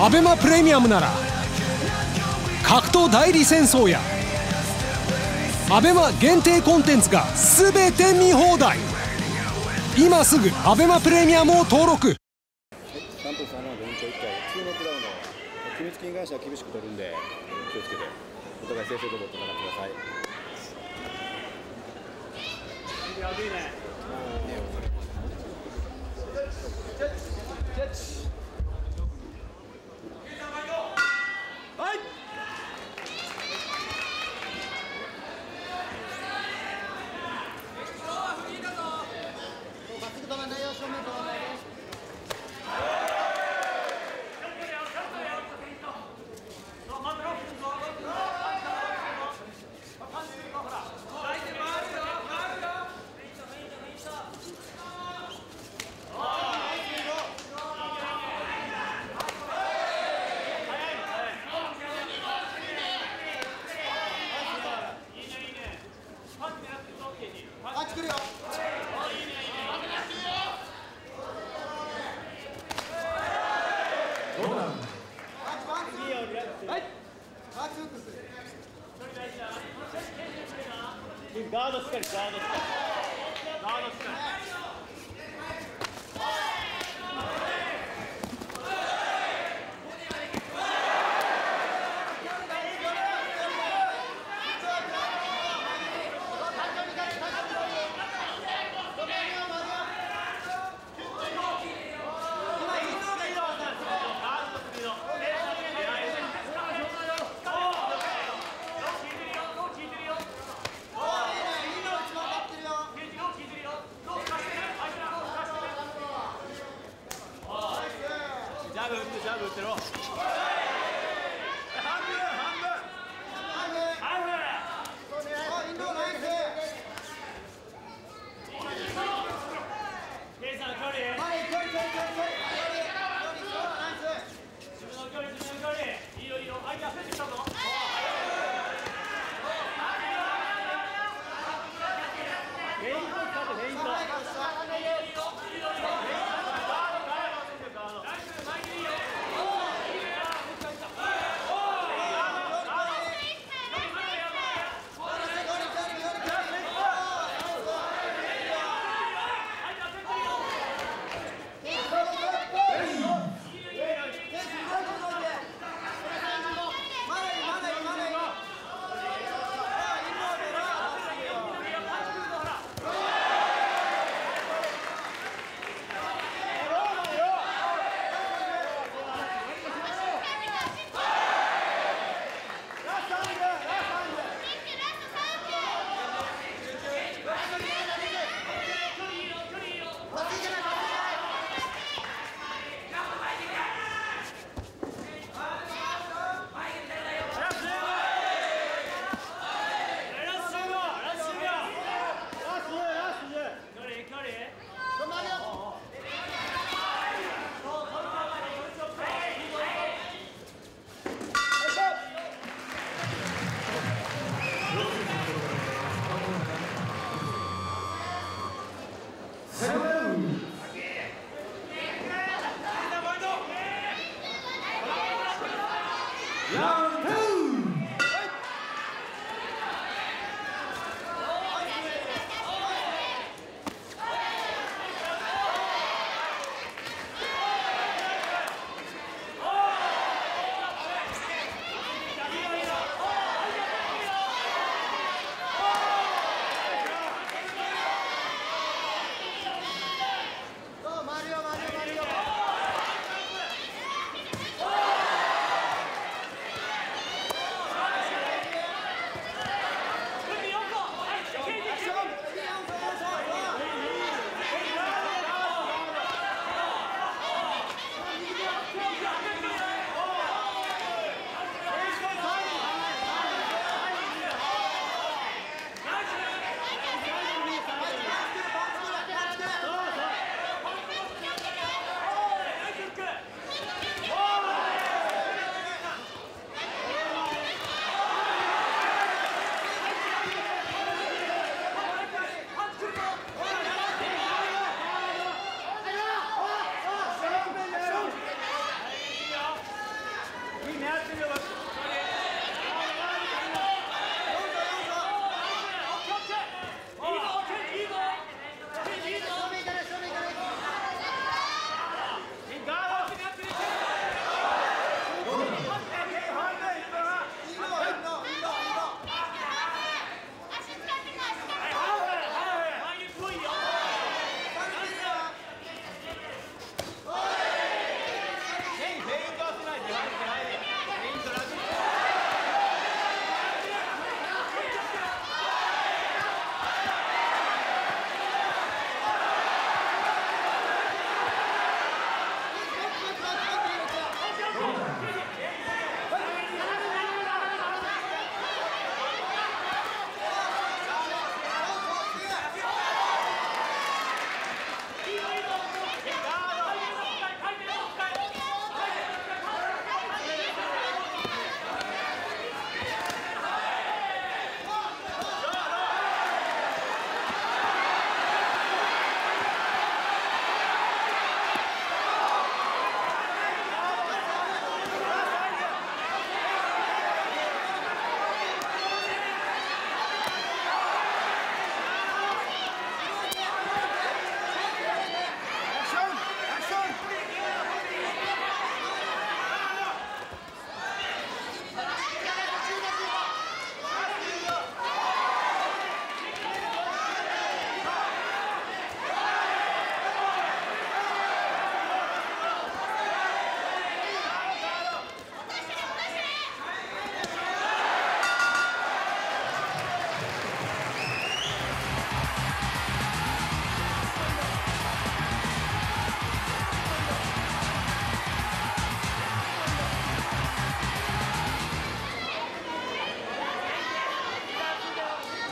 アベマプレミアムなら格闘代理戦争やアベマ限定コンテンツが全て見放題。今すぐアベマプレミアムを登録。3分3ラウンド延長1回普通のクラウンド機密金関しては厳しく取るんで気をつけてお互い正々堂々と戦ってください。ガー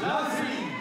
Lazim.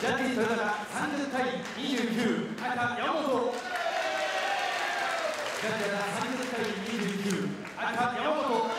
ジャッジ豊田30対29赤山本ジャッジ豊田30対十九。赤山本。